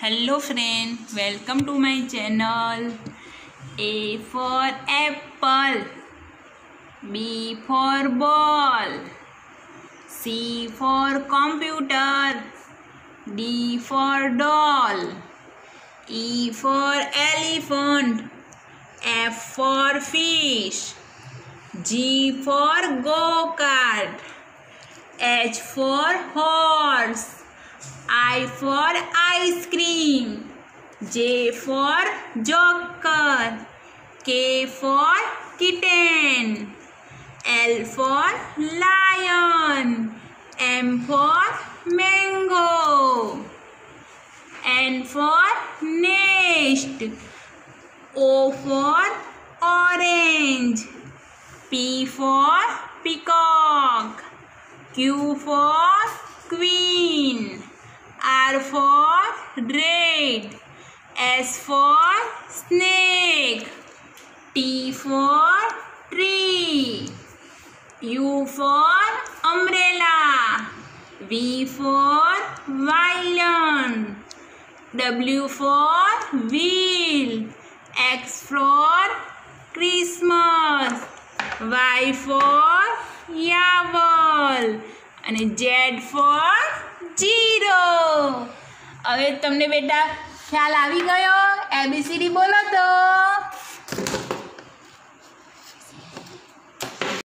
hello friend. Welcome to my channel. A for apple. B for ball. C for computer. D for doll. E for elephant. F for fish. G for go-kart. H for horse I for ice cream J for joker K for kitten L for lion M for mango N for nest O for orange P for peacock Q for queen R for red. S for snake. T for tree. U for umbrella. V for violin. W for wheel. X for Christmas. Y for yamal, And Z for zero. હવે તમને બેટા ખ્યાલ આવી ગયો? ABCD બોલો.